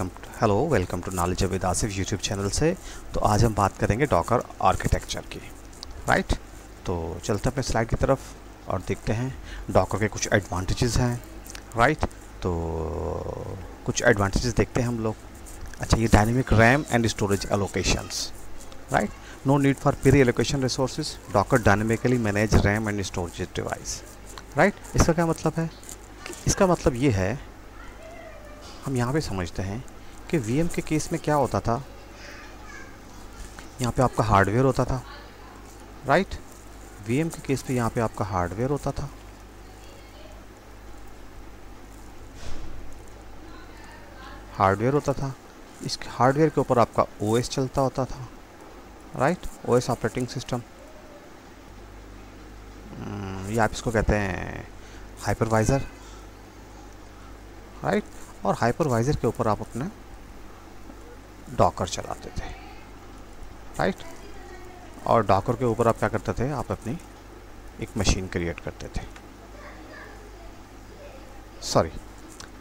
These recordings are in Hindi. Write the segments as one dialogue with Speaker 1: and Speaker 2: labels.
Speaker 1: Hello welcome to knowledge with Asif YouTube channel से। तो आज हम बात करेंगे डॉकर आर्किटेक्चर की राइट तो चलते हैं अपने स्लाइड की तरफ़ और देखते हैं डॉकर के कुछ एडवांटेजेस हैं राइट तो कुछ एडवांटेजेस देखते हैं हम लोग। अच्छा ये dynamic RAM and storage allocations right no need for pre allocation resources Docker dynamically manage RAM and storage device right इसका क्या मतलब है? इसका मतलब ये है हम यहाँ पे समझते हैं कि वीएम के केस में क्या होता था। यहाँ पे आपका हार्डवेयर होता था राइट वीएम के केस पे यहाँ पे आपका हार्डवेयर होता था। हार्डवेयर होता था। इस हार्डवेयर के ऊपर आपका ओएस चलता होता था राइट ओएस ऑपरेटिंग सिस्टम या आप इसको कहते हैं हाइपरवाइज़र राइट और हाइपरवाइज़र के ऊपर आप अपने डॉकर चलाते थे। राइट और डॉकर के ऊपर आप क्या करते थे? आप अपनी एक मशीन क्रिएट करते थे। सॉरी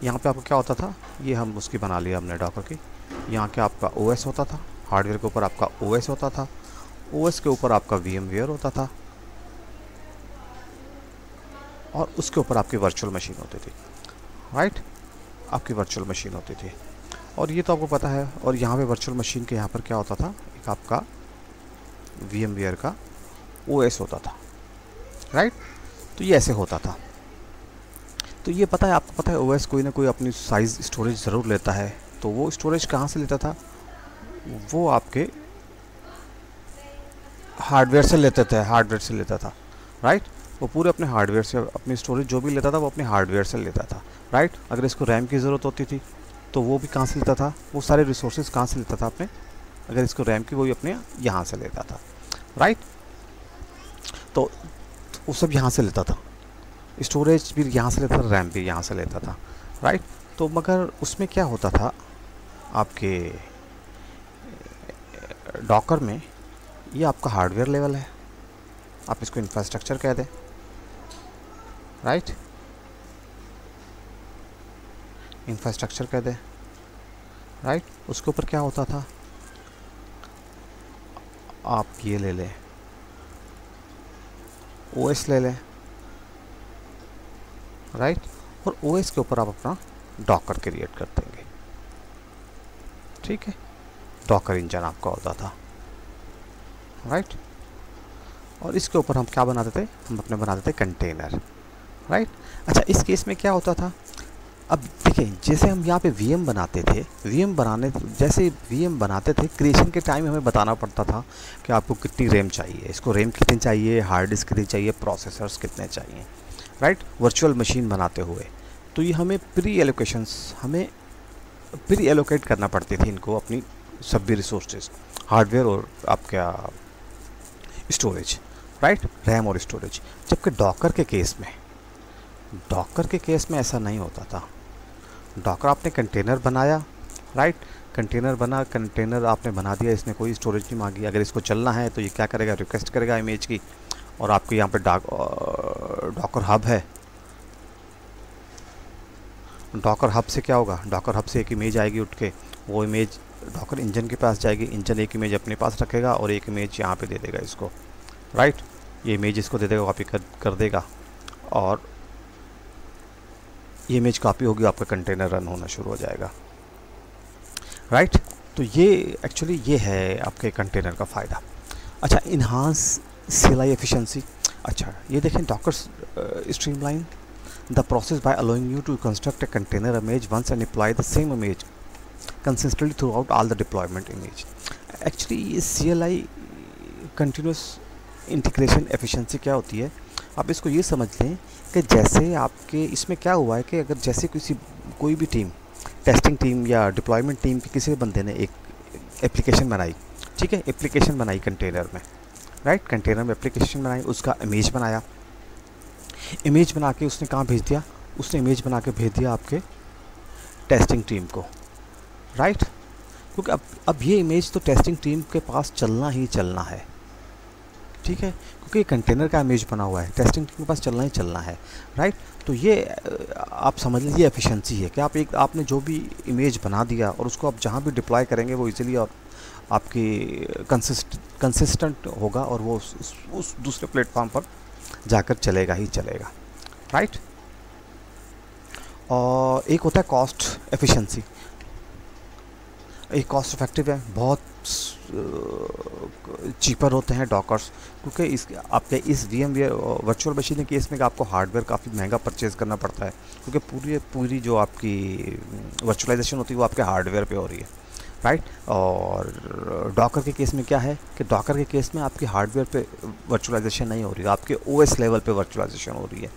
Speaker 1: यहाँ पे आपको क्या होता था? ये हम उसकी बना लिया हमने डॉकर की। यहाँ के आपका ओएस होता था। हार्डवेयर के ऊपर आपका ओएस होता था। ओएस के ऊपर आपका वी होता था। और उसके ऊपर आपकी वर्चुअल मशीन होती थी। राइट आपकी वर्चुअल मशीन होती थी। और ये तो आपको पता है, और यहाँ पे वर्चुअल मशीन के यहाँ पर क्या होता था? एक आपका वी का ओएस होता था। राइट तो ये ऐसे होता था। तो ये पता है, आपको पता है ओएस कोई ना कोई अपनी साइज़ स्टोरेज ज़रूर लेता है। तो वो स्टोरेज कहाँ से लेता था? वो आपके हार्डवेयर से लेते थे हार्डवेयर से लेता था। राइट वो पूरे अपने हार्डवेयर से, अपनी स्टोरेज जो भी लेता था, वो अपने हार्डवेयर से लेता था। राइट अगर इसको रैम की ज़रूरत होती थी तो वो भी कहाँ से लेता था? वो सारे रिसोर्सेज कहाँ से लेता था अपने अगर इसको रैम की, वो भी अपने यहाँ से लेता था। राइट तो वो सब यहाँ से लेता था। स्टोरेज भी यहाँ से लेता था रैम भी यहाँ से लेता था। राइट तो मगर उसमें क्या होता था? आपके डॉकर में ये आपका हार्डवेयर लेवल है। आप इसको इंफ्रास्ट्रक्चर कह दें। राइट इंफ्रास्ट्रक्चर कह दें। राइट उसके ऊपर क्या होता था? आप ये ले लें। ओ एस ले लें। राइट और ओ एस के ऊपर आप अपना डॉकर क्रिएट कर देंगे। ठीक है? डॉकर इंजन आपका होता था। राइट और इसके ऊपर हम क्या बनाते थे? हम अपने बनाते थे कंटेनर राइट अच्छा इस केस में क्या होता था? अब देखिए, जैसे हम यहाँ पे वीएम बनाते थे वीएम बनाने, जैसे वीएम बनाते थे क्रिएशन के टाइम हमें बताना पड़ता था कि आपको कितनी रैम चाहिए। इसको रैम कितनी चाहिए हार्ड डिस्क कितनी चाहिए प्रोसेसर्स कितने चाहिए राइट वर्चुअल मशीन बनाते हुए। तो ये हमें प्री एलोकेशंस हमें प्री एलोकेट करना पड़ती थी इनको अपनी सभी रिसोर्सेज हार्डवेयर और आपका स्टोरेज राइट रैम और स्टोरेज जबकि डॉकर के केस में डॉकर के केस में ऐसा नहीं होता था। डॉकर आपने कंटेनर बनाया राइट कंटेनर बना कंटेनर आपने बना दिया, इसने कोई स्टोरेज नहीं मांगी। अगर इसको चलना है तो ये क्या करेगा? रिक्वेस्ट करेगा इमेज की। और आपके यहाँ पे डॉकर हब है। डॉकर हब से क्या होगा? डॉकर हब से एक इमेज आएगी उठ के। वो इमेज डॉकर इंजन के पास जाएगी। इंजन एक इमेज अपने पास रखेगा और एक इमेज यहाँ पे दे देगा इसको। राइट ये इमेज इसको दे देगा कॉपी कर कर देगा। और ये इमेज कॉपी होगी, आपका कंटेनर रन होना शुरू हो जाएगा। Right right? तो ये एक्चुअली ये है आपके कंटेनर का फ़ायदा। अच्छा इन्हांस सिलाई एफिशिएंसी अच्छा ये देखें Docker streamline the process by allowing you to construct a container image once and apply the same image consistently throughout all the deployment image actually ये C L I continuous integration efficiency क्या होती है? आप इसको ये समझ लें कि जैसे आपके इसमें क्या हुआ है कि अगर जैसे किसी, कोई भी टीम टेस्टिंग टीम या डिप्लॉयमेंट टीम के किसी बंदे ने एक एप्लीकेशन बनाई, ठीक है? एप्लीकेशन बनाई कंटेनर में राइट कंटेनर में एप्लीकेशन बनाई, उसका इमेज बनाया। इमेज बना के उसने कहाँ भेज दिया? उसने इमेज बना के भेज दिया आपके टेस्टिंग टीम को राइट क्योंकि अब अब ये इमेज तो टेस्टिंग टीम के पास चलना ही चलना है, ठीक है? क्योंकि कंटेनर का इमेज बना हुआ है टेस्टिंग टीम के पास चलना ही चलना है राइट तो ये आप समझ लीजिए एफिशिएंसी है कि आप एक आपने जो भी इमेज बना दिया और उसको आप जहाँ भी डिप्लॉय करेंगे वो इजीली और आपकी कंसिस्ट कंसिस्टेंट होगा और वो उस, उस, दूसरे प्लेटफॉर्म पर जाकर चलेगा ही चलेगा राइट और एक होता है कॉस्ट एफिशिएंसी एक कॉस्ट इफ़ेक्टिव है बहुत चीपर होते हैं डॉकर्स क्योंकि इस, आपके इस वी एम वर्चुअल मशीन के केस में आपको हार्डवेयर काफ़ी महँगा परचेज़ करना पड़ता है, क्योंकि पूरी पूरी जो आपकी वर्चुअलाइजेशन होती है वो आपके हार्डवेयर पे हो रही है राइट और डॉकर के केस में क्या है कि डॉकर के केस में आपकी हार्डवेयर पे वर्चुअलाइजेशन नहीं हो रही है, आपके ओएस लेवल पे वर्चुअलाइजेशन हो रही है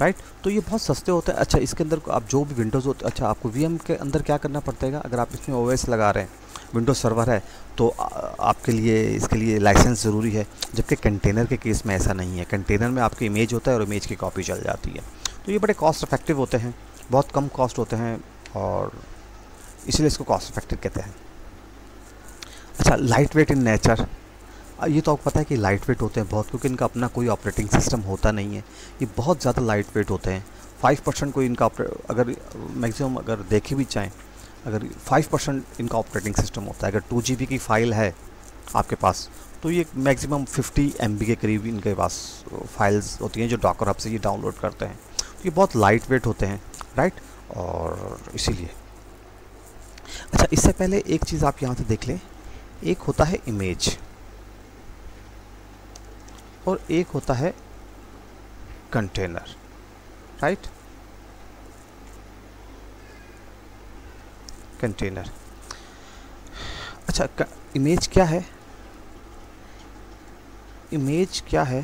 Speaker 1: राइट तो ये बहुत सस्ते होते हैं। अच्छा इसके अंदर आप जो भी विंडोज़ होते अच्छा आपको वीएम के अंदर क्या करना पड़ता है? अगर आप इसमें ओएस लगा रहे हैं विंडोज़ सर्वर है तो आपके लिए, इसके लिए लाइसेंस ज़रूरी है, जबकि कंटेनर के केस में ऐसा नहीं है। कंटेनर में आपकी इमेज होता है और इमेज की कॉपी चल जाती है। तो ये बड़े कॉस्ट इफ़ेक्टिव होते हैं, बहुत कम कॉस्ट होते हैं, और इसलिए इसको कॉस्ट इफ़ेक्टिव कहते हैं। अच्छा लाइट वेट इन नेचर ये तो आपको पता है कि लाइट वेट होते हैं बहुत, क्योंकि इनका अपना कोई ऑपरेटिंग सिस्टम होता नहीं है। ये बहुत ज़्यादा लाइट वेट होते हैं। फाइव परसेंट कोई इनका अगर मैक्सिमम अगर देखे भी चाहें अगर फाइव परसेंट इनका ऑपरेटिंग सिस्टम होता है, अगर टू जी की फ़ाइल है आपके पास तो ये मैक्सिमम फिफ्टी एम के करीब इनके पास फाइल्स होती हैं जो डॉकर हब से ये डाउनलोड करते हैं। तो ये बहुत लाइट वेट होते हैं राइट और इसीलिए। अच्छा इससे पहले एक चीज़ आप यहाँ से देख लें। एक होता है इमेज और एक होता है कंटेनर राइट कंटेनर अच्छा इमेज क्या है? इमेज क्या है?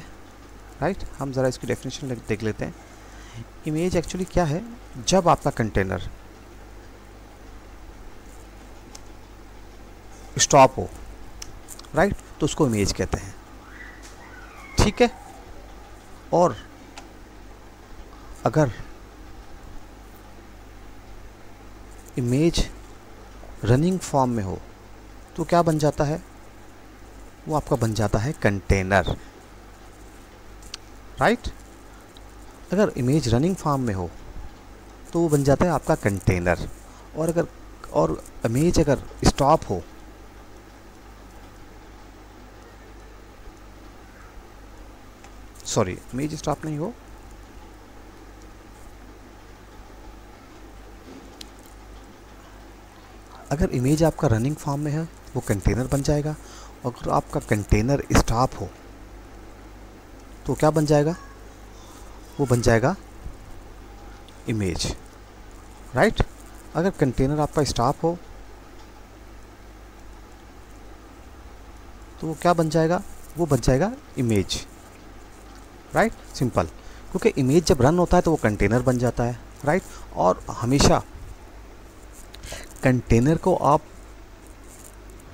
Speaker 1: राइट हम ज़रा इसकी डेफिनेशन देख लेते हैं। इमेज एक्चुअली क्या है? जब आपका कंटेनर स्टॉप हो राइट तो उसको इमेज कहते हैं। ठीक है? और अगर इमेज रनिंग फॉर्म में हो तो क्या बन जाता है? वो आपका बन जाता है कंटेनर। राइट अगर इमेज रनिंग फॉर्म में हो तो वो बन जाता है आपका कंटेनर और अगर, और इमेज अगर स्टॉप हो सॉरी इमेज स्टॉप नहीं हो अगर इमेज आपका रनिंग फॉर्म में है, वो कंटेनर बन जाएगा। और अगर आपका कंटेनर स्टॉप हो तो क्या बन जाएगा? वो बन जाएगा इमेज राइट अगर कंटेनर आपका स्टॉप हो तो वो क्या बन जाएगा? वो बन जाएगा इमेज राइट सिंपल क्योंकि इमेज जब रन होता है तो वो कंटेनर बन जाता है राइट और हमेशा कंटेनर को आप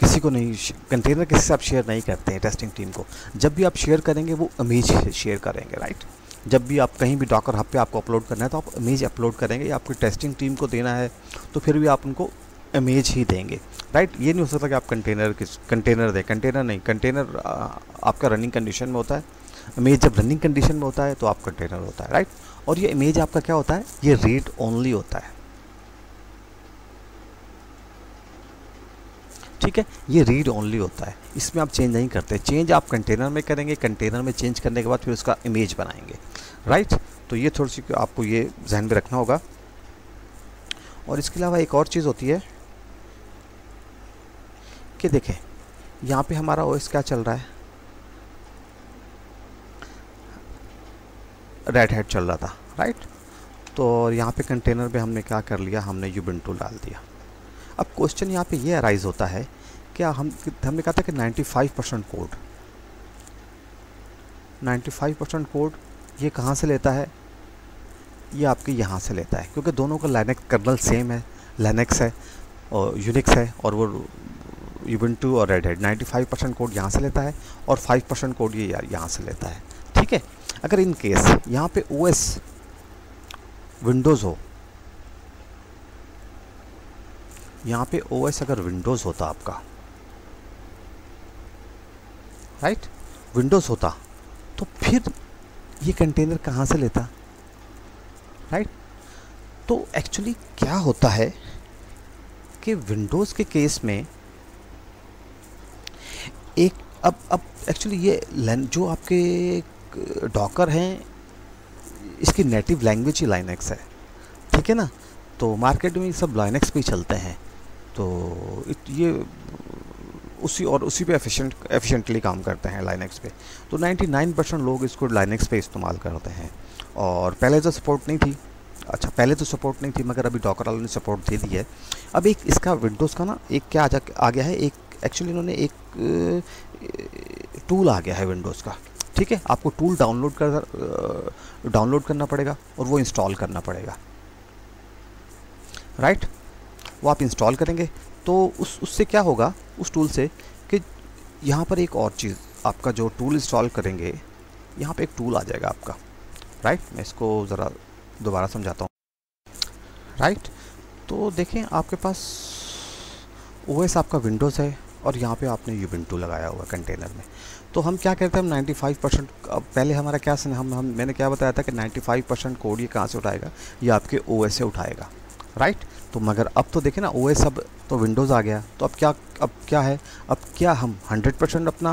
Speaker 1: किसी को नहीं कंटेनर किसी से आप शेयर नहीं करते हैं टेस्टिंग टीम को। जब भी आप शेयर करेंगे, वो इमेज शेयर करेंगे राइट जब भी आप कहीं भी डॉकर हब पे आपको अपलोड करना है तो आप इमेज अपलोड करेंगे या आपकी टेस्टिंग टीम को देना है तो फिर भी आप उनको इमेज ही देंगे राइट ये नहीं हो सकता कि आप कंटेनर किस कंटेनर दें। कंटेनर नहीं कंटेनर आपका रनिंग कंडीशन में होता है। इमेज जब रनिंग कंडीशन में होता है तो आप कंटेनर होता है राइट और ये इमेज आपका क्या होता है? ये रीड ओनली होता है। ठीक है? ये रीड ओनली होता है। इसमें आप चेंज नहीं करते। चेंज आप कंटेनर में करेंगे कंटेनर में चेंज करने के बाद फिर उसका इमेज बनाएँगे। राइट तो ये थोड़ी सी आपको ये जहन में रखना होगा। और इसके अलावा एक और चीज़ होती है कि देखें, यहाँ पे हमारा ओएस क्या चल रहा है? रेड हेड चल रहा था। राइट तो यहाँ पे कंटेनर पे हमने क्या कर लिया? हमने यूबिंटू डाल दिया। अब क्वेश्चन यहाँ पे ये अराइज होता है, क्या हम, हमने कहा था कि 95 परसेंट कोड 95 परसेंट कोड ये कहाँ से लेता है? ये आपके यहाँ से लेता है, क्योंकि दोनों का लाइनेक्स कर्नल सेम है लाइनेक्स है और यूनिक्स है और वो यूबेंटू और रेड हेड 95 परसेंट कोड यहाँ से लेता है और फाइव परसेंट कोड ये यहाँ से लेता है। ठीक है? अगर इन केस यहाँ पे ओ विंडोज़ हो यहाँ पे ओ अगर विंडोज़ होता आपका। राइट विंडोज़ होता तो फिर ये कंटेनर कहाँ से लेता? राइट तो एक्चुअली क्या होता है कि विंडोज़ के केस में एक, अब अब एक्चुअली ये जो आपके डॉकर हैं, इसकी नेटिव लैंग्वेज ही लाइनेक्स है। ठीक है ना? तो मार्केट में सब लाइनेक्स पे ही चलते हैं। तो ये उसी और उसी पे एफिशिएंट एफिशिएंटली काम करते हैं लाइनेक्स पे। तो 99 परसेंट लोग इसको लाइनेक्स पे इस्तेमाल करते हैं। और पहले तो सपोर्ट नहीं थी। अच्छा पहले तो सपोर्ट नहीं थी, मगर अभी डॉकर वालों ने सपोर्ट दे दी है। अब एक इसका विंडोज़ का ना, एक क्या आ आ गया है, एक एक्चुअली इन्होंने एक टूल आ गया है विंडोज़ का। ठीक है? आपको टूल डाउनलोड कर डाउनलोड करना पड़ेगा और वो इंस्टॉल करना पड़ेगा। राइट वो आप इंस्टॉल करेंगे। तो उस, उससे क्या होगा, उस टूल से कि यहाँ पर एक और चीज़, आपका जो टूल इंस्टॉल करेंगे, यहाँ पे एक टूल आ जाएगा आपका। राइट मैं इसको ज़रा दोबारा समझाता हूँ। राइट तो देखें, आपके पास ओएस आपका विंडोज़ है और यहाँ पे आपने यूबिंटू लगाया हुआ कंटेनर में। तो हम क्या करते हैं, हम 95 परसेंट पहले हमारा क्या हम हम, मैंने क्या बताया था कि 95 परसेंट कोड ये कहाँ से उठाएगा? ये आपके ओएस से उठाएगा। राइट तो मगर अब तो देखें ना ओ अब तो विंडोज़ आ गया। तो अब क्या अब क्या है? अब क्या हम 100 परसेंट अपना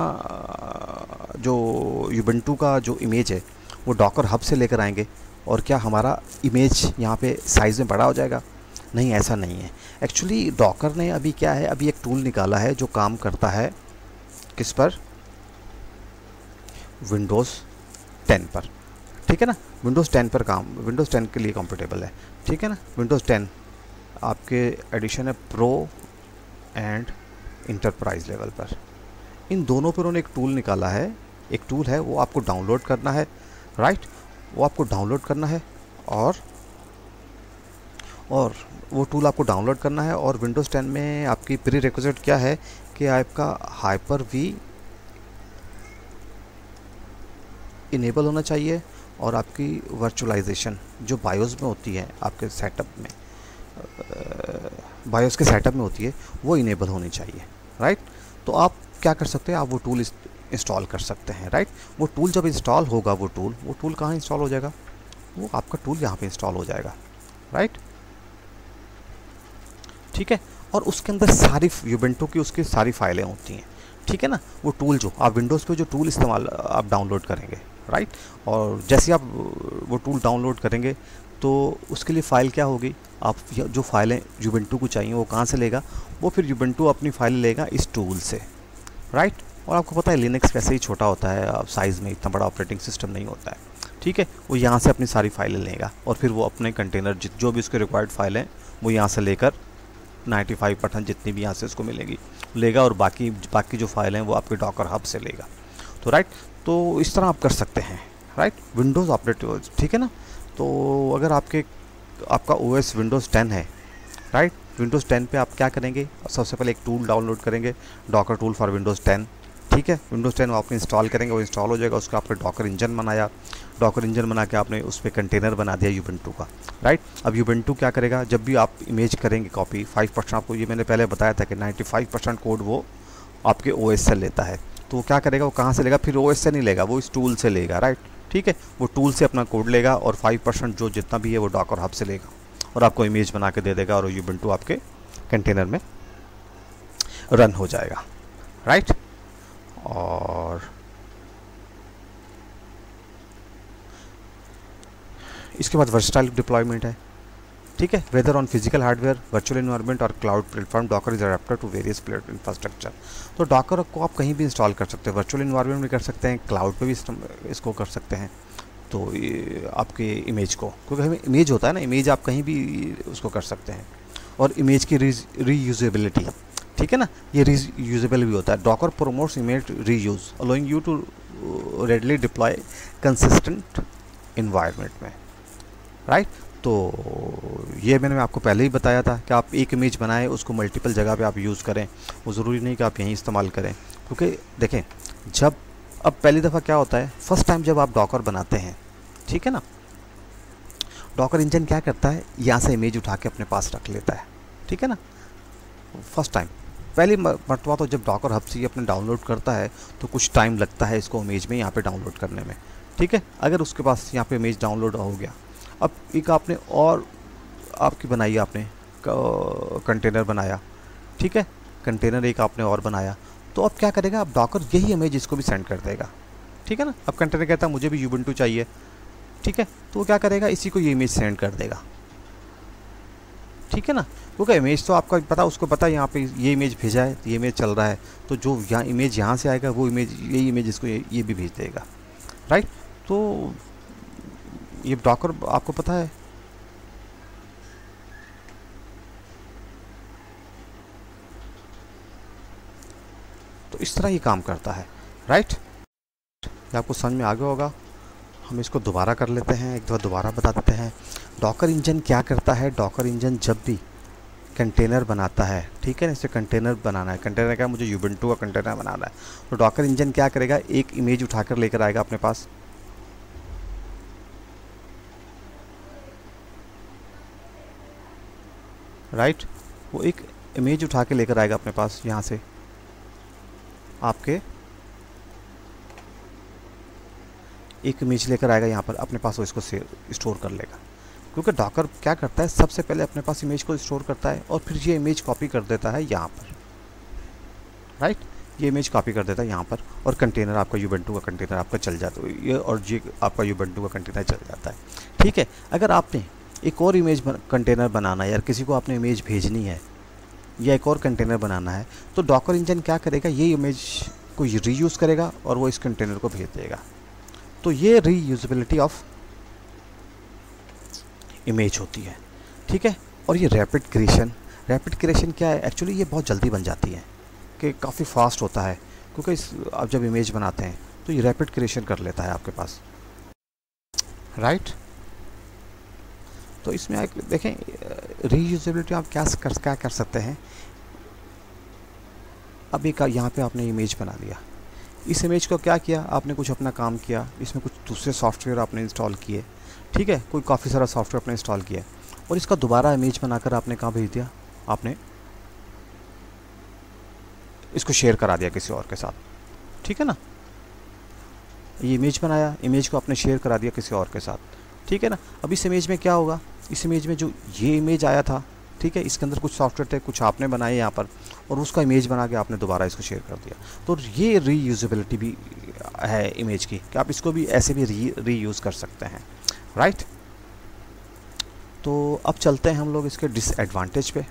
Speaker 1: जो यूबेंटू का जो इमेज है, वो डॉकर हब से लेकर आएँगे और क्या हमारा इमेज यहाँ पे साइज़ में बड़ा हो जाएगा? नहीं, ऐसा नहीं है। एक्चुअली डॉकर ने अभी क्या है, अभी एक टूल निकाला है जो काम करता है किस पर? विंडोज़ टेन पर। ठीक है ना? विंडोज़ टेन पर काम विंडोज़ टेन के लिए कंफर्टेबल है। ठीक है ना? विंडोज़ 10 आपके एडिशन है प्रो एंड इंटरप्राइज लेवल पर। इन दोनों पर उन्होंने एक टूल निकाला है। एक टूल है, वो आपको डाउनलोड करना है राइट वो आपको डाउनलोड करना है और और वो टूल आपको डाउनलोड करना है और विंडोज़ 10 में आपकी प्री रिक्वेस्ट क्या है कि आपका हाइपर वी इनेबल होना चाहिए और आपकी वर्चुअलाइजेशन जो बायोस में होती है, आपके सेटअप में। बायोस के सेटअप में होती है, वो इनेबल होनी चाहिए राइट तो आप क्या कर सकते हैं, आप वो टूल इंस्टॉल कर सकते हैं राइट वो टूल जब इंस्टॉल होगा, वो टूल वो टूल कहाँ इंस्टॉल हो जाएगा? वो आपका टूल यहाँ पे इंस्टॉल हो जाएगा राइट ठीक है? और उसके अंदर सारी यूबेंटो की उसकी सारी फाइलें होती हैं, ठीक है ना? वो टूल जो, आप विंडोज़ पे जो टूल इस्तेमाल, आप डाउनलोड करेंगे राइट और जैसे आप वो टूल डाउनलोड करेंगे तो उसके लिए फ़ाइल क्या होगी? आप जो फाइलें यूबेंटू को चाहिए, वो कहाँ से लेगा? वो फिर यूबेंटू अपनी फ़ाइल लेगा इस टूल से राइट और आपको पता है लिनक्स वैसे ही छोटा होता है साइज़ में इतना बड़ा ऑपरेटिंग सिस्टम नहीं होता है, ठीक है? वो यहाँ से अपनी सारी फाइलें लेगा और फिर वो अपने कंटेनर जो भी उसके रिक्वायर्ड फाइलें वो यहाँ से लेकर 95 परसेंट जितनी भी यहाँ से उसको मिलेगी, लेगा और बाकी बाकी जो फ़ाइल हैं, वो आपके डॉकर हब से लेगा तो राइट तो इस तरह आप कर सकते हैं राइट विंडोज़ ऑपरेटिव ठीक है ना? तो अगर आपके, आपका ओ एस विंडोज़ टेन है राइट विंडोज़ टेन पे आप क्या करेंगे? सबसे पहले एक टूल डाउनलोड करेंगे Docker tool for Windows ten ठीक है? विंडोज़ टेन आप इंस्टॉल करेंगे, वो इंस्टॉल हो जाएगा, उसका आपने डॉकर इंजन बनाया। डॉकर इंजन बना के आपने उस पर कंटेनर बना दिया यूबेंटू का राइट अब यूबेंटू क्या करेगा? जब भी आप इमेज करेंगे कॉपी फाइव परसेंट आपको, ये मैंने पहले बताया था कि नाइन्टी फाइव परसेंट कोड वो आपके ओ से लेता है। तो वो क्या करेगा? वो कहाँ से लेगा? फिर ओ एस से नहीं लेगा, वो इस टूल से लेगा राइट ठीक है? वो टूल से अपना कोड लेगा और फाइव परसेंट जो जितना भी है वो डॉकर हब से लेगा और आपको इमेज बना के दे देगा और यूबेंटू आपके कंटेनर में रन हो जाएगा राइट और इसके बाद वर्सटाइल डिप्लॉयमेंट है। ठीक है? Whether on physical hardware virtual environment और cloud platform Docker is adapter to various plate infrastructure तो डॉकर को आप कहीं भी इंस्टॉल कर सकते हैं वर्चुअल इन्वायरमेंट में कर सकते हैं क्लाउड पे भी इसको कर सकते हैं। तो आपके इमेज को, क्योंकि हमें इमेज होता है ना इमेज आप कहीं भी उसको कर सकते हैं। और इमेज की रीयूजेबिलिटी ठीक है ना? ये रीयूजेबल भी होता है। Docker promotes image reuse allowing you to readily deploy consistent environment में। राइट तो ये मैंने आपको पहले ही बताया था कि आप एक इमेज बनाएँ, उसको मल्टीपल जगह पे आप यूज़ करें। वो ज़रूरी नहीं कि आप यहीं इस्तेमाल करें। क्योंकि देखें, जब, अब पहली दफ़ा क्या होता है? फ़र्स्ट टाइम जब आप डॉकर बनाते हैं, ठीक है ना? डॉकर इंजन क्या करता है? यहाँ से इमेज उठा के अपने पास रख लेता है, ठीक है ना? फ़र्स्ट टाइम पहली मरतबा तो जब डॉकर हब से अपने डाउनलोड करता है तो कुछ टाइम लगता है इसको इमेज में यहाँ पे डाउनलोड करने में, ठीक है? अगर उसके पास यहाँ पे इमेज डाउनलोड हो गया अब एक आपने और आपकी बनाई आपने कंटेनर बनाया ठीक है? कंटेनर एक आपने और बनाया। तो अब क्या करेगा? अब डॉकर यही इमेज इसको भी सेंड कर देगा। ठीक है ना? अब कंटेनर कहता है मुझे भी यूबन चाहिए। ठीक है? तो वो क्या करेगा? इसी को ये इमेज सेंड कर देगा। ठीक है ना? क्योंकि इमेज तो आपका पता उसको पता है यहाँ पे ये इमेज भेजा है ये इमेज चल रहा है। तो जो यहाँ इमेज यहाँ से आएगा वो इमेज यही इमेज इसको ये, ये भी भेज देगा। राइट तो ये डॉकर, आपको पता है? तो इस तरह ये काम करता है राइट ये आपको समझ में आ गया होगा। हम इसको दोबारा कर लेते हैं, एक दफ़ा दोबारा बता देते हैं। डॉकर इंजन क्या करता है? डॉकर इंजन जब भी कंटेनर बनाता है, ठीक है ना? इसे कंटेनर बनाना है। कंटेनर क्या मुझे यूबेंटू का कंटेनर बनाना है। तो डॉकर इंजन क्या करेगा? एक इमेज उठाकर लेकर आएगा अपने पास। राइट? वो एक इमेज उठा के लेकर आएगा अपने पास, यहाँ से। आपके? एक इमेज लेकर आएगा यहाँ पर, अपने पास वो इसको स्टोर कर लेगा। क्योंकि डॉकर क्या करता है, सबसे पहले अपने पास इमेज को स्टोर करता है और फिर ये इमेज कॉपी कर देता है यहाँ पर। राइट? ये इमेज कॉपी कर देता है यहाँ पर और कंटेनर आपका यूबेंटू का कंटेनर आपका चल जाता है। ये और ये आपका यूबेंटू का कंटेनर चल जाता है। ठीक है? अगर आपने एक और इमेज कंटेनर बनाना है यार, किसी को आपने इमेज भेजनी है या एक और कंटेनर बनाना है तो डॉकर इंजन क्या करेगा? ये इमेज को रीयूज़ करेगा और वो इस कंटेनर को भेज देगा। तो ये रीयूजबिलिटी ऑफ़ इमेज होती है, ठीक है? और ये रैपिड क्रिएशन रैपिड क्रिएशन क्या है? एक्चुअली ये बहुत जल्दी बन जाती है, कि काफ़ी फास्ट होता है, क्योंकि इस, आप जब इमेज बनाते हैं तो ये रैपिड क्रिएशन कर लेता है आपके पास। Right right? तो इसमें एक, देखें रीयूजेबिलिटी आप क्या कर क्या कर सकते हैं? अभी एक यहाँ पे आपने इमेज बना लिया। इस इमेज को क्या किया? आपने कुछ अपना काम किया। इसमें कुछ दूसरे सॉफ्टवेयर आपने इंस्टॉल किए। ठीक है? कोई काफ़ी सारा सॉफ्टवेयर आपने इंस्टॉल किया। और इसका दोबारा इमेज बनाकर आपने कहाँ भेज दिया? आपने इसको शेयर करा दिया किसी और के साथ। ठीक है ना? ये इमेज बनाया। इमेज को आपने शेयर करा दिया किसी और के साथ। ठीक है ना? अब इस इमेज में क्या होगा? इस इमेज में जो ये इमेज आया था, ठीक है, इसके अंदर कुछ सॉफ्टवेयर थे, कुछ आपने बनाए यहाँ पर, और उसका इमेज बना के आपने दोबारा इसको शेयर कर दिया। तो ये रीयूजेबिलिटी भी है इमेज की, कि आप इसको भी ऐसे भी री रीयूज़ कर सकते हैं राइट तो अब चलते हैं हम लोग इसके डिसएडवांटेज पे।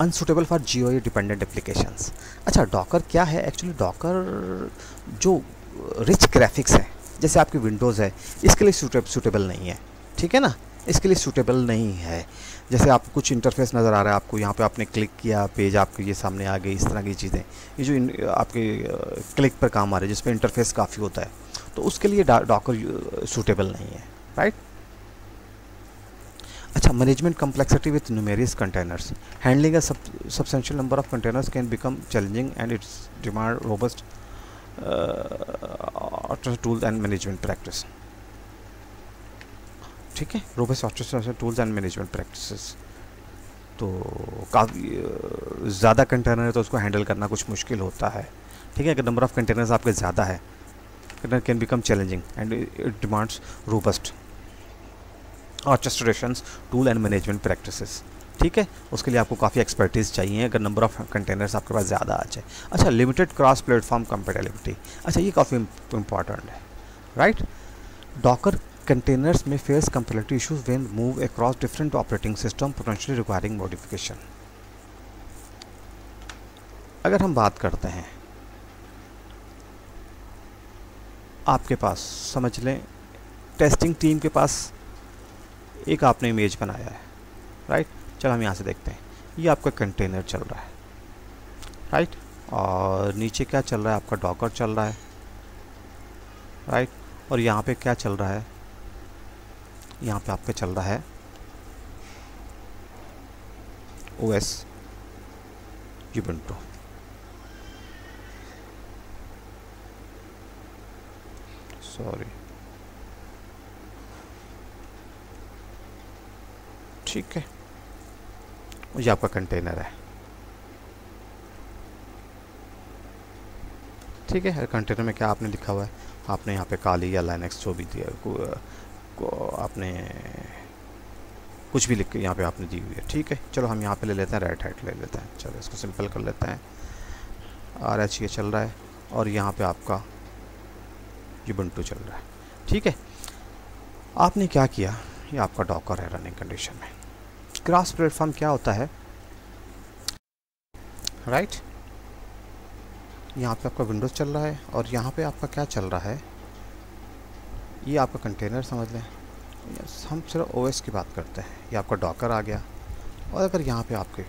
Speaker 1: Unsuitable for GUI dependent applications अच्छा डॉकर क्या है? एक्चुअली डॉकर जो रिच ग्राफिक्स है जैसे आपकी विंडोज़ है, इसके लिए सूटेबल नहीं है, ठीक है ना? इसके लिए सूटेबल नहीं है। जैसे आप कुछ इंटरफेस नज़र आ रहा है, आपको यहाँ पे आपने क्लिक किया पेज आपके ये सामने आ गई, इस तरह की चीज़ें। ये जो आपके क्लिक पर काम आ रहे हैं जिस पर इंटरफेस काफ़ी होता है तो उसके लिए डॉकर सूटेबल नहीं है राइट अच्छा management complexity with numerous containers handling a substantial number of containers can become challenging and its demand robust tools and management practice ठीक है? Robust software tools and management practice तो काफ़ी ज़्यादा कंटेनर है तो उसको हैंडल करना कुछ मुश्किल होता है। ठीक है? अगर नंबर ऑफ़ कंटेनर्स आपके ज़्यादा है container can become challenging and it demands robust orchestration tool and management practices ठीक है? उसके लिए आपको काफ़ी एक्सपर्टीज़ चाहिए, अगर नंबर ऑफ़ कंटेनर्स आपके पास ज़्यादा आ जाए। अच्छा लिमिटेड क्रॉस प्लेटफॉर्म कंपेटेबिलिटी अच्छा ये काफ़ी इंपॉर्टेंट है। राइट डॉकर कंटेनर्स में face compatibility issues when move across different operating system potentially requiring modification अगर हम बात करते हैं, आपके पास, समझ लें टेस्टिंग टीम के पास एक आपने इमेज बनाया है। राइट चलो हम यहाँ से देखते हैं। ये आपका कंटेनर चल रहा है। राइट और नीचे क्या चल रहा है? आपका डॉकर चल रहा है। राइट और यहाँ पे क्या चल रहा है? यहाँ पे आपका चल रहा है ओ एस सॉरी ठीक है। ये आपका कंटेनर है। ठीक है कंटेनर में क्या आपने लिखा हुआ है? आपने यहाँ पे काली या लाइनेक्स जो भी दिया को, को आपने कुछ भी लिख के यहाँ पे आपने दी हुई है। ठीक है चलो हम यहाँ पे ले लेते हैं रेड हेड ले लेते हैं। चलो इसको सिंपल कर लेते हैं। आर एच ये चल रहा है और यहाँ पे आपका ये बंटू चल रहा है। ठीक है आपने क्या किया? ये आपका डॉकर है रनिंग कंडीशन में। क्रॉस प्लेटफॉर्म क्या होता है? Right right? यहाँ पे आपका विंडोज़ चल रहा है और यहाँ पे आपका क्या चल रहा है? ये आपका कंटेनर समझ लें। हम सिर्फ़ ओएस की बात करते हैं। ये आपका डॉकर आ गया। और अगर यहाँ पे आपके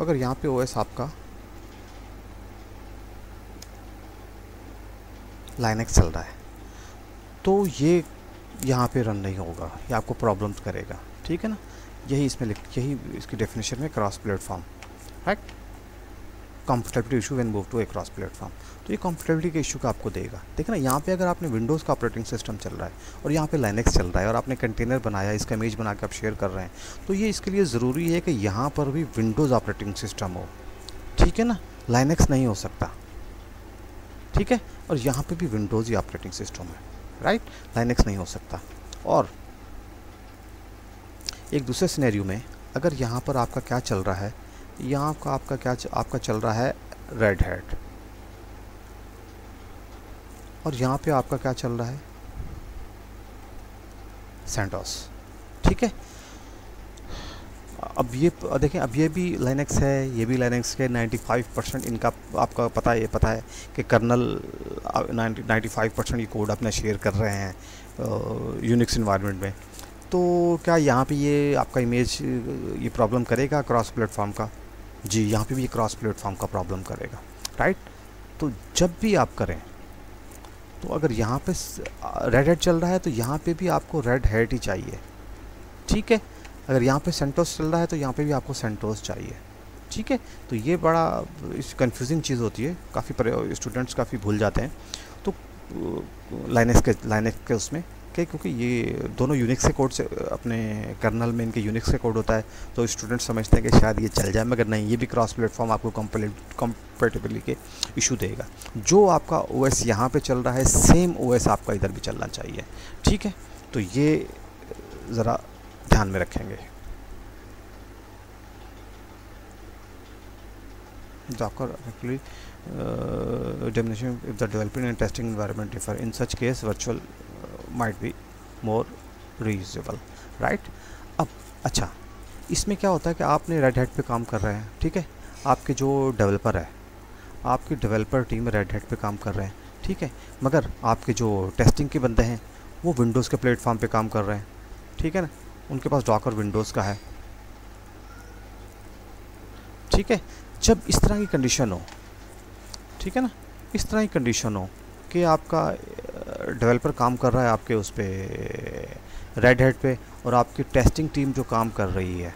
Speaker 1: अगर यहाँ पे ओएस आपका लाइनेक्स चल रहा है तो ये यहाँ पे रन नहीं होगा, ये आपको प्रॉब्लम करेगा, ठीक है ना? यही इसमें यही इसकी डेफिनेशन में cross platform right comfortability issue when move to a cross platform तो ये कंफर्टेबिलिटी के इशू का आपको देगा। देखना, यहाँ पे अगर आपने विंडोज़ का ऑपरेटिंग सिस्टम चल रहा है और यहाँ पे लाइनेक्स चल रहा है और आपने कंटेनर बनाया, इसका इमेज बना के आप शेयर कर रहे हैं तो ये इसके लिए ज़रूरी है कि यहाँ पर भी विंडोज़ ऑपरेटिंग सिस्टम हो, ठीक है ना? लाइनेक्स नहीं हो सकता, ठीक है? और यहाँ पर भी विंडोज़ ही ऑपरेटिंग सिस्टम है। राइट? लाइनेक्स नहीं हो सकता। और एक दूसरे सिनेरियो में अगर यहाँ पर आपका क्या चल रहा है, यहाँ का आपका क्या आपका चल रहा है रेड हेड और यहाँ पे आपका क्या चल रहा है? सेंटोस ठीक है? अब ये देखें, अब ये भी लाइनेक्स है, ये भी लाइनेक्स के 95 परसेंट इनका आपका पता है ये पता है कि कर्नल 95 परसेंट ये कोड अपना शेयर कर रहे हैं यूनिक्स इन्वायरमेंट में। तो क्या यहाँ पे ये आपका इमेज ये प्रॉब्लम करेगा क्रॉस प्लेटफॉर्म का? जी, यहाँ पे भी ये क्रॉस प्लेटफॉर्म का प्रॉब्लम करेगा राइट तो जब भी आप करें तो अगर यहाँ पे रेड हेड चल रहा है तो यहाँ पे भी आपको रेड हेड ही चाहिए, ठीक है? अगर यहाँ पे सेंटोस चल रहा है तो यहाँ पे भी आपको सेंटोस चाहिए। ठीक है? तो ये बड़ा, इस कन्फ्यूजिंग चीज़ होती है। काफ़ी स्टूडेंट्स काफ़ी भूल जाते हैं। तो लाइनेक्स के लाइनेक्स के उसमें के क्योंकि ये दोनों यूनिक्स से कोड से, अपने कर्नल में इनके यूनिक्स से कोड होता है। तो स्टूडेंट समझते हैं कि शायद ये चल जाए, मगर नहीं, ये भी क्रॉस प्लेटफॉर्म आपको कंपेटेबली के इशू देगा। जो आपका ओ एस यहाँ पर चल रहा है सेम ओ एस आपका इधर भी चलना चाहिए। ठीक है? तो ये, ज़रा ध्यान में रखेंगे। Actually uh, definition if the developing and testing environment differ. In such case, virtual might be more reasonable right अब अच्छा इसमें क्या होता है कि आपने रेड हेड पे काम कर रहे हैं ठीक है? आपके जो डेवलपर है आपकी डेवलपर टीम रेड हेड पे काम कर रहे हैं ठीक है? मगर आपके जो टेस्टिंग के बंदे हैं वो विंडोज़ के प्लेटफॉर्म पे काम कर रहे हैं ठीक है ना? उनके पास डॉकर विंडोज़ का है। ठीक है? जब इस तरह की कंडीशन हो, ठीक है ना? इस तरह की कंडीशन हो कि आपका डेवलपर काम कर रहा है आपके उस पर रेड हेड पे, और आपकी टेस्टिंग टीम जो काम कर रही है,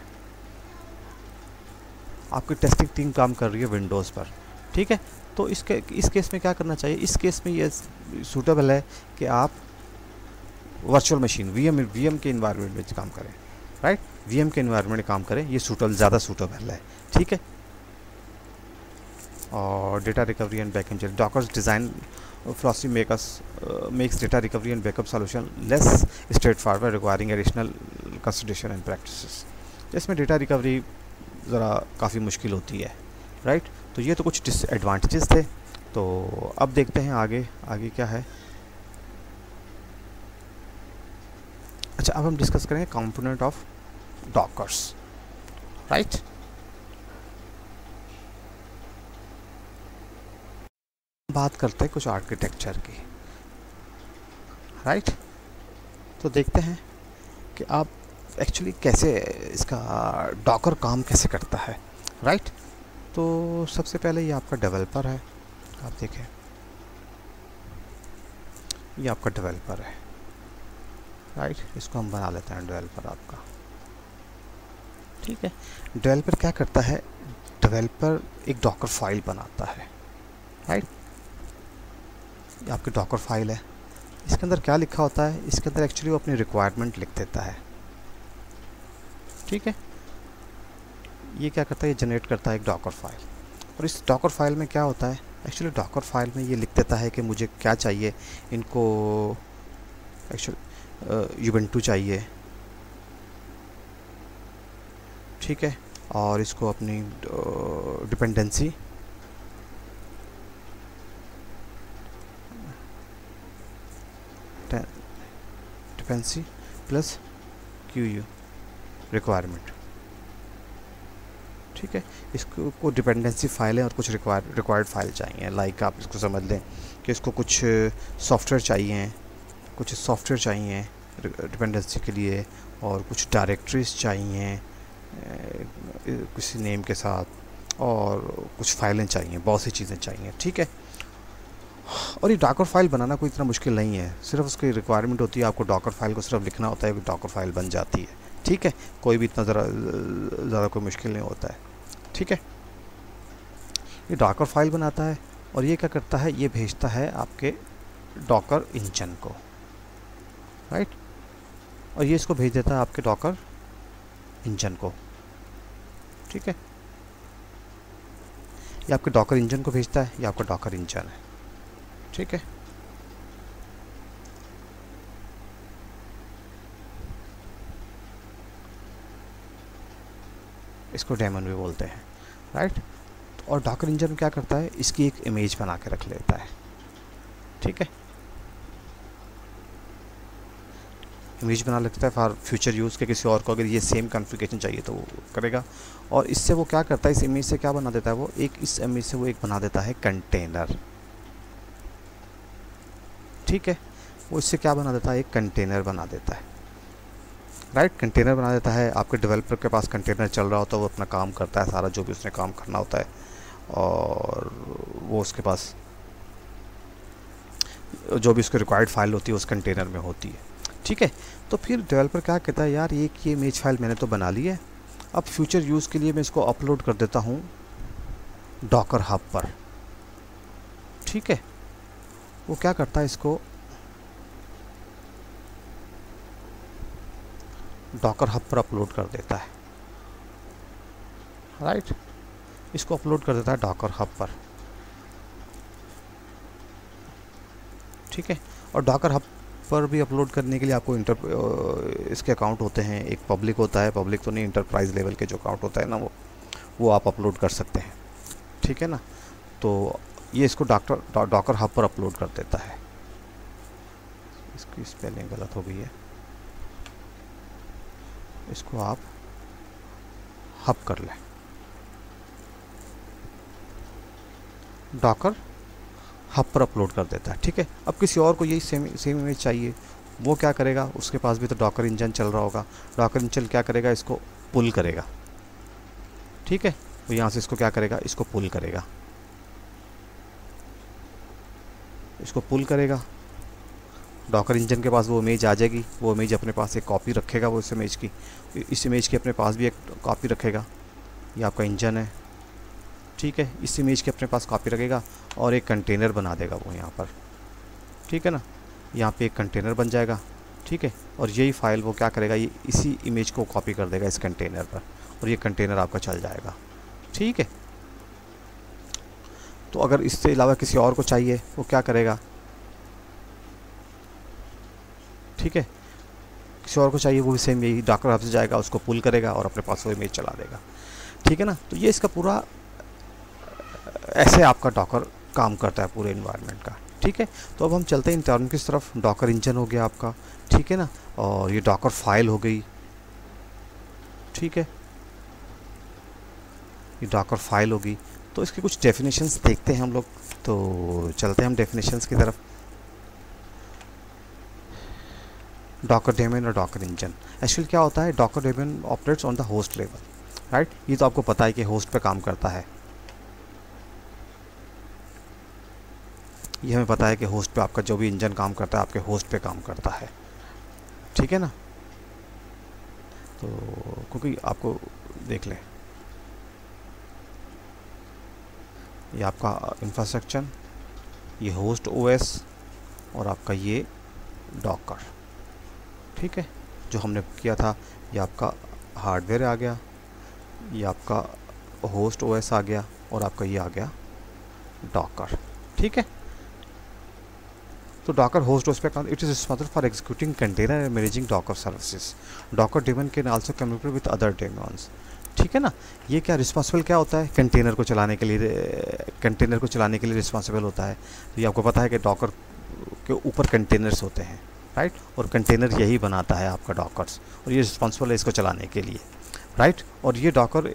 Speaker 1: आपकी टेस्टिंग टीम काम कर रही है विंडोज़ पर, ठीक है? तो इसके, इस केस में क्या करना चाहिए? इस केस में ये सूटेबल है कि आप virtual machine V M V M के इन्वायरमेंट में काम करें राइट वी एम के इन्वायरमेंट में काम करें ये सूटल ज़्यादा सूटेबल है ठीक है? और data recovery and backup back Docker's design philosophy make us uh, makes data recovery and backup solution less straightforward requiring additional and practices. इसमें डेटा रिकवरी ज़रा काफ़ी मुश्किल होती है राइट तो ये तो कुछ डिसएडवांटेजेस थे तो अब देखते हैं आगे आगे क्या है। अच्छा अब हम डिस्कस करेंगे कंपोनेंट ऑफ़ डॉकर्स राइट बात करते हैं कुछ आर्किटेक्चर की राइट तो देखते हैं कि आप एक्चुअली कैसे इसका डॉकर काम कैसे करता है राइट तो सबसे पहले ये आपका डेवलपर है, आप देखें। ये आपका डेवलपर है। राइट इसको हम बना लेते हैं डेवलपर आपका। ठीक है। डेवलपर क्या करता है? डेवलपर एक डॉकर फ़ाइल बनाता है। राइट आपकी डॉकर फ़ाइल है। इसके अंदर क्या लिखा होता है? इसके अंदर एक्चुअली वो अपनी रिक्वायरमेंट लिख देता है। ठीक है? ये क्या करता है? ये जनरेट करता है एक डॉकर फ़ाइल और इस डॉकर फ़ाइल में क्या होता है? एक्चुअली डॉकर फ़ाइल में ये लिख देता है कि मुझे क्या चाहिए? इनको एक्चुअली यूबेंटू चाहिए। ठीक है, और इसको अपनी dependency. Dependency plus Q U requirement. ठीक है, इसको, को डिपेंडेंसी फ़ाइल और कुछ रिक्वायर रिक्वायर्ड फ़ाइल चाहिए। लाइक आप इसको समझ लें कि इसको कुछ सॉफ्टवेयर चाहिए कुछ सॉफ्टवेयर चाहिए डिपेंडेंसी के लिए, और कुछ डायरेक्टरीज चाहिए किसी नेम के साथ, और कुछ फाइलें चाहिए, बहुत सी चीज़ें चाहिए, ठीक है? और ये डॉकर फ़ाइल बनाना कोई इतना मुश्किल नहीं है। सिर्फ़ उसकी रिक्वायरमेंट होती है, आपको डॉकर फ़ाइल को सिर्फ़ लिखना होता है कि डॉकर फ़ाइल बन जाती है, ठीक है? कोई भी इतना ज़रा, ज़्यादा कोई मुश्किल नहीं होता है, ठीक है? ये डॉकर फ़ाइल बनाता है, और ये क्या करता है? ये भेजता है आपके डॉकर इंजन को। राइट और ये इसको भेज देता है आपके डॉकर इंजन को। ठीक है? ये आपके डॉकर इंजन को भेजता है, ये आपका डॉकर इंजन है। ठीक है? इसको डायमंड भी बोलते हैं। राइट और डॉकर इंजन क्या करता है? इसकी एक इमेज बना के रख लेता है। ठीक है? इमेज बना लेता है फॉर फ्यूचर यूज़ के किसी और को, अगर ये सेम कॉन्फ़िगरेशन चाहिए तो वो करेगा। और इससे वो क्या करता है, इस इमेज से क्या बना देता है वो? एक इस इमेज से वो एक बना देता है कंटेनर ठीक है? वो इससे क्या बना देता है? एक कंटेनर बना देता है। राइट कंटेनर बना देता है। आपके डेवलपर के पास कंटेनर चल रहा होता है, वो अपना काम करता है, सारा जो भी उसने काम करना होता है। और वो उसके पास, जो भी उसकी रिक्वायर्ड फ़ाइल होती है, उस कंटेनर में होती है। ठीक है? तो फिर डेवलपर क्या कहता है, यार, ये ये इमेज फ़ाइल मैंने तो बना ली है। अब फ्यूचर यूज़ के लिए मैं इसको अपलोड कर देता हूँ डॉकर हब पर। ठीक है? वो क्या करता है इसको? डॉकर हब पर अपलोड कर देता है। राइट इसको अपलोड कर देता है डॉकर हब पर। ठीक है? और डॉकर हब पर भी अपलोड करने के लिए आपको इंटर इसके अकाउंट होते हैं। एक पब्लिक होता है पब्लिक तो नहीं इंटरप्राइज लेवल के जो अकाउंट होता है ना वो वो आप अपलोड कर सकते हैं। ठीक है ना? तो ये इसको डॉक्टर डॉकर हब पर अपलोड कर देता है। इसकी स्पेलिंग गलत हो गई है। इसको आप हब कर लें। डॉकर हब पर अपलोड कर देता है, ठीक है? अब किसी और को यही सेम सेम इमेज चाहिए, वो क्या करेगा? उसके पास भी तो डॉकर इंजन चल रहा होगा। डॉकर इंजन क्या करेगा? इसको पुल करेगा, ठीक है? वो यहाँ से इसको क्या करेगा? इसको पुल करेगा। इसको पुल करेगा। डॉकर इंजन के पास वो इमेज आ जाएगी, वो इमेज अपने पास एक कॉपी रखेगा वो इस इमेज की। इस इमेज की अपने पास भी एक कॉपी रखेगा। ये आपका इंजन है। ठीक है, इस इमेज के अपने पास कॉपी रखेगा और एक कंटेनर बना देगा वो यहाँ पर। ठीक है ना? यहाँ पे एक कंटेनर बन जाएगा। ठीक है? और यही फ़ाइल वो क्या करेगा? ये इसी इमेज को कॉपी कर देगा इस कंटेनर पर और ये कंटेनर आपका चल जाएगा। ठीक है? तो अगर इससे अलावा किसी और को चाहिए, वो क्या करेगा? ठीक है? किसी और को चाहिए, वो भी सेम यही डॉक्टर आपसे जाएगा, उसको पुल करेगा और अपने पास वो इमेज चला देगा। ठीक है ना? तो ये इसका पूरा ऐसे आपका डॉकर काम करता है पूरे इन्वायरमेंट का, ठीक है? तो अब हम चलते हैं इंटर्न की तरफ़। डॉकर इंजन हो गया आपका, ठीक है ना? और ये डॉकर फ़ाइल हो गई, ठीक है? ये डॉकर फ़ाइल हो गई तो इसके कुछ डेफिनेशंस देखते हैं हम लोग। तो चलते हैं हम डेफिनेशंस की तरफ़। डॉकर डेमन और डॉकर इंजन। एक्चुअली क्या होता है? Docker daemon operates on the host level right ये तो आपको पता है कि होस्ट पे काम करता है। ये हमें पता है कि होस्ट पे आपका जो भी इंजन काम करता है, आपके होस्ट पे काम करता है। ठीक है ना? तो क्योंकि आपको देख लें। ये आपका इंफ्रास्ट्रक्चर ये होस्ट ओएस और आपका ये डॉकर ठीक है? जो हमने किया था, ये आपका हार्डवेयर आ गया, ये आपका होस्ट ओएस आ गया और आपका ये आ गया डॉकर ठीक है? तो डॉकर होस्ट ओएस पे it is responsible for executing container and managing Docker services Docker daemon can also communicate with other daemons ठीक है ना? ये क्या रिस्पॉन्सिबल क्या होता है? कंटेनर को चलाने के लिए कंटेनर को चलाने के लिए रिस्पॉन्सिबल होता है। तो ये आपको पता है कि डॉकर के ऊपर कंटेनर्स होते हैं राइट और कंटेनर यही बनाता है आपका डॉकर्स और ये रिस्पॉन्सिबल है इसको चलाने के लिए राइट और ये डॉकर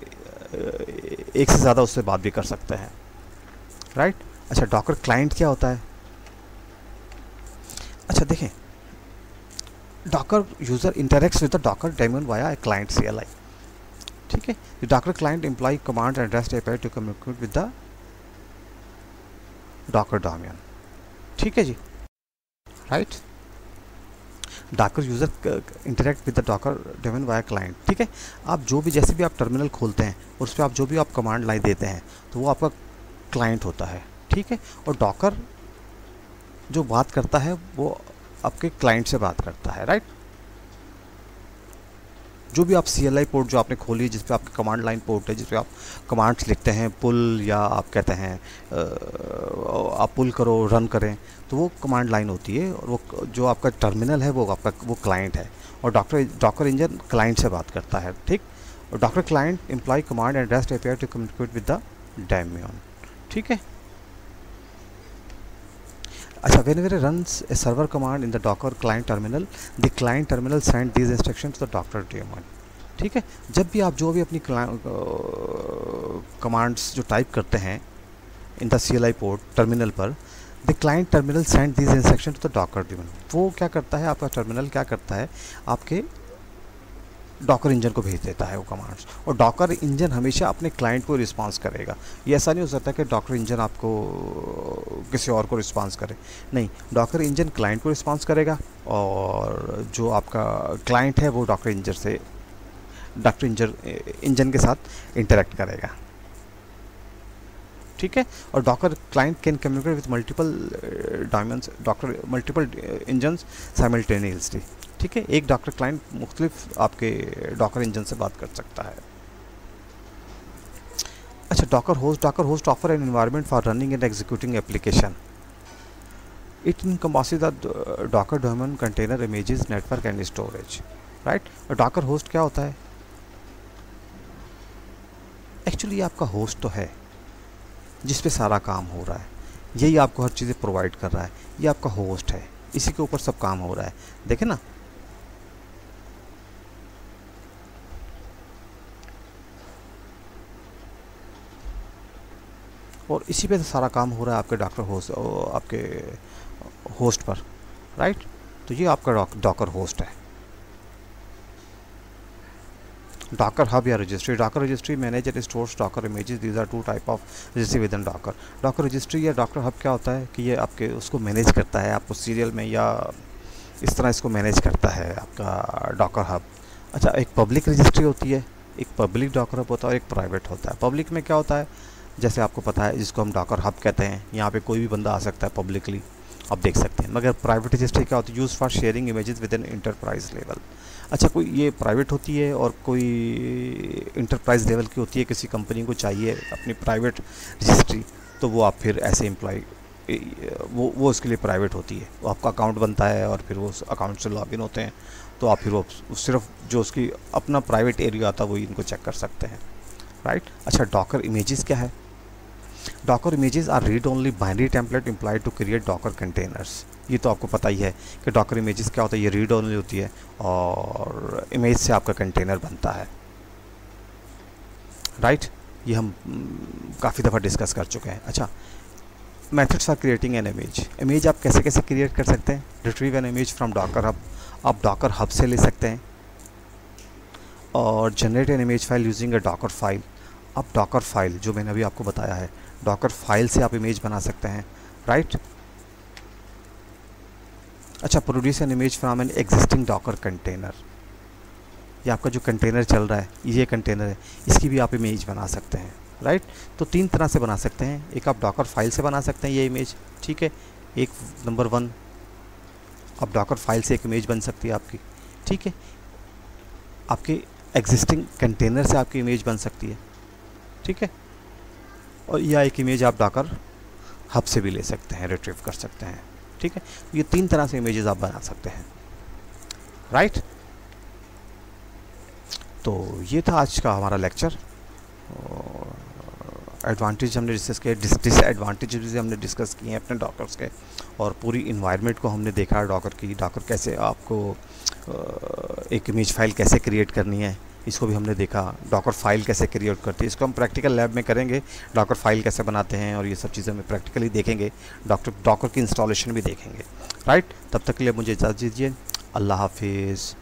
Speaker 1: एक से ज़्यादा उससे बात भी कर सकते हैं राइट अच्छा डॉकर क्लाइंट क्या होता है? अच्छा देखें। Docker user interacts with the Docker daemon via client C L I ठीक है? Docker client employ command and REST API to communicate with the Docker daemon ठीक है जी? Right Docker user interact with the Docker daemon via client ठीक है? आप जो भी, जैसे भी आप टर्मिनल खोलते हैं, उस पर आप जो भी आप कमांड लाइन देते हैं तो वो आपका क्लाइंट होता है। ठीक है? और डॉकर जो बात करता है, वो आपके क्लाइंट से बात करता है राइट जो भी आप सी एल आई पोर्ट जो आपने खोली, जिस पे आपकी कमांड लाइन पोर्ट है, जिस पे आप कमांड्स लिखते हैं पुल या आप कहते हैं आप पुल करो रन करें तो वो कमांड लाइन होती है और वो जो आपका टर्मिनल है, वो आपका, वो क्लाइंट है। और डॉक्टर डॉक्टर इंजन क्लाइंट से बात करता है, ठीक? और doctor client employ command and REST API to communicate with the daemon ठीक है? अच्छा when were run a server command in the doctor client terminal the client terminal send these instruction to the doctor DM ठीक है? जब भी आप जो भी अपनी कमांड्स जो टाइप करते हैं in the C L I port terminal पर the client terminal send these instruction to the doctor DM वो क्या करता है? आपका टर्मिनल क्या करता है? आपके डॉकर इंजन को भेज देता है वो कमांड्स और डॉकर इंजन हमेशा अपने क्लाइंट को रिस्पांस करेगा। ये ऐसा नहीं हो सकता कि डॉकर इंजन आपको किसी और को रिस्पांस करे। नहीं, डॉकर इंजन क्लाइंट को रिस्पांस करेगा और जो आपका क्लाइंट है वो डॉकर इंजन से डॉक्टर इंजन इंजन के साथ इंटरेक्ट करेगा। ठीक है? और Docker client can communicate with multiple daemons doctor multiple engine simultaneously ठीक है, एक डॉक्टर क्लाइंट मुख्तलिफ़ आपके डॉकर इंजन से बात कर सकता है। अच्छा Docker host Docker host offer an environment for running and executing application it encompasses the Docker daemon container images network and storage right Docker host क्या होता है? एक्चुअली आपका होस्ट तो है, जिस पे सारा काम हो रहा है। यही आपको हर चीज़ें प्रोवाइड कर रहा है। ये आपका होस्ट है। इसी के ऊपर सब काम हो रहा है। देखें ना और इसी पे सारा काम हो रहा है आपके डॉक्टर होस्ट आपके होस्ट पर राइट तो ये आपका डॉकर होस्ट है। डॉकर हब या registry Docker registry manager stores Docker images these are two type of registry within Docker Docker registry या डॉकर हब क्या होता है कि ये आपके उसको मैनेज करता है, आपको सीरियल में या इस तरह इसको मैनेज करता है आपका डॉकर हब अच्छा एक पब्लिक रजिस्ट्री होती है, एक पब्लिक डॉकर हब होता है और एक प्राइवेट होता है। पब्लिक में क्या होता है? जैसे आपको पता है, जिसको हम डॉकर हब कहते हैं, यहाँ पे कोई भी बंदा आ सकता है पब्लिकली आप देख सकते हैं। मगर प्राइवेट रजिस्ट्री क्या होती है? Use for sharing images within enterprise level अच्छा कोई ये प्राइवेट होती है और कोई इंटरप्राइज लेवल की होती है, किसी कंपनी को चाहिए अपनी प्राइवेट रजिस्ट्री तो वो आप फिर ऐसे एम्प्लॉय वो वो उसके लिए प्राइवेट होती है। वो आपका अकाउंट बनता है और फिर वो उस अकाउंट से लॉगिन होते हैं। तो आप फिर वो सिर्फ़ जो उसकी अपना प्राइवेट एरिया आता है, वही इनको चेक कर सकते हैं। राइट अच्छा डॉकर इमेजेस क्या है? Docker images are read only binary template implied to create Docker containers ये तो आपको पता ही है कि डॉकर इमेजेस क्या होता है, ये रीड ओनली होती है और इमेज से आपका कंटेनर बनता है। Right right? ये हम काफ़ी दफ़ा डिस्कस कर चुके हैं। अच्छा methods for creating an image image आप कैसे कैसे क्रिएट कर सकते हैं? Retrieve an image from Docker hub आप डॉकर हब से ले सकते हैं। और generate an image file using a Docker file अब डॉकर फ़ाइल जो मैंने अभी आपको बताया है डॉकर फ़ाइल से आप इमेज बना सकते हैं राइट अच्छा produce an image from an existing Docker container ये आपका जो कंटेनर चल रहा है, ये कंटेनर है, इसकी भी आप इमेज बना सकते हैं राइट तो तीन तरह से बना सकते हैं। एक आप डॉकर फ़ाइल से बना सकते हैं ये इमेज ठीक है? एक नंबर वन आप डॉकर फ़ाइल से एक इमेज बन सकती है आपकी, ठीक है? आपके एग्जिस्टिंग कंटेनर से आपकी इमेज बन सकती है, ठीक है? और या एक इमेज आप डॉकर हब से भी ले सकते हैं रिट्रीव कर सकते हैं, ठीक है? ये तीन तरह से इमेजेस आप बना सकते हैं राइट तो ये था आज का हमारा लेक्चर एडवांटेज हमने डिस्कस किए डिसएडवांटेज भी हमने डिस्कस किए हैं अपने डॉकर्स के, और पूरी इन्वायरमेंट को हमने देखा डॉकर की डॉकर कैसे आपको एक इमेज फ़ाइल कैसे क्रिएट करनी है इसको भी हमने देखा डॉकर फ़ाइल कैसे क्रिएट करती है। इसको हम प्रैक्टिकल लैब में करेंगे डॉकर फ़ाइल कैसे बनाते हैं और ये सब चीज़ें हमें प्रैक्टिकली देखेंगे डॉक्टर डॉकर की इंस्टॉलेशन भी देखेंगे। राइट तब तक के लिए मुझे इजाज़त दीजिए। अल्लाह हाफिज़।